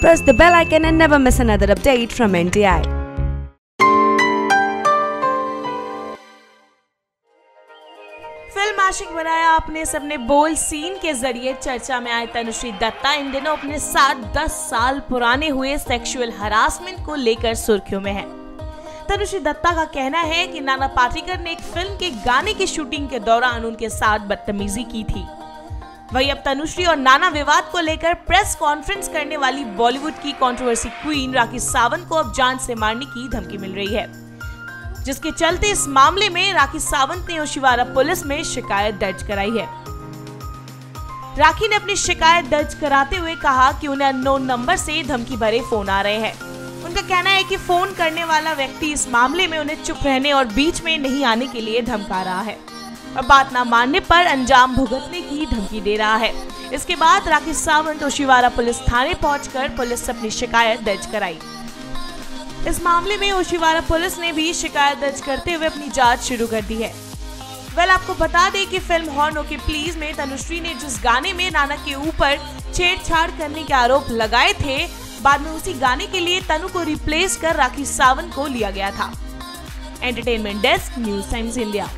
press the bell icon and never miss another update from NTI. आशिक बनाया अपने सबने बोल सीन के ज़रिए। चर्चा में आए तनुश्री दत्ता। इन दिनों अपने साथ 10 साल पुराने हुए सेक्सुअल हरासमेंट को लेकर सुर्खियों में है। तनुश्री दत्ता का कहना है कि नाना पाटेकर ने एक फ़िल्म के गाने की शूटिंग के दौरान उनके साथ बदतमीजी की थी। वही अब तनुश्री और नाना विवाद को लेकर प्रेस कॉन्फ्रेंस करने वाली बॉलीवुड की कंट्रोवर्सी क्वीन राखी सावंत को अब जान से मारने की धमकी मिल रही है। जिसके चलते इस मामले में राखी सावंत ने ओशिवारा पुलिस में शिकायत दर्ज कराई है। राखी ने अपनी शिकायत दर्ज कराते हुए कहा कि उन्हें अननोन नंबर से धमकी भरे फ़ोन आ रहे हैं। उनका कहना है कि फ़ोन करने वाला व्यक्ति इस मामले में उन्हें चुप रहने और बीच में नहीं आने के लिए धमका रहा है। और बात न मानने पर अंजाम भुगतने की धमकी दे रहा है। इसके बाद राकेश सावंत ओशिवारा पुलिस थाने पहुंचकर पुलिस अपनी शिकायत दर्ज कराई। इस मामले में ओशिवारा पुलिस ने भी शिकायत दर्ज करते हुए अपनी जाँच शुरू कर दी है। वेल, आपको बता दें कि फ़िल्म हॉर्न ओके प्लीज़ में तनुश्री ने जिस गाने में नाना के ऊपर छेड़छाड़ करने के आरोप लगाए थे, बाद में उसी गाने के लिए तनु को रिप्लेस कर राखी सावंत को लिया गया था। Entertainment desk news Times India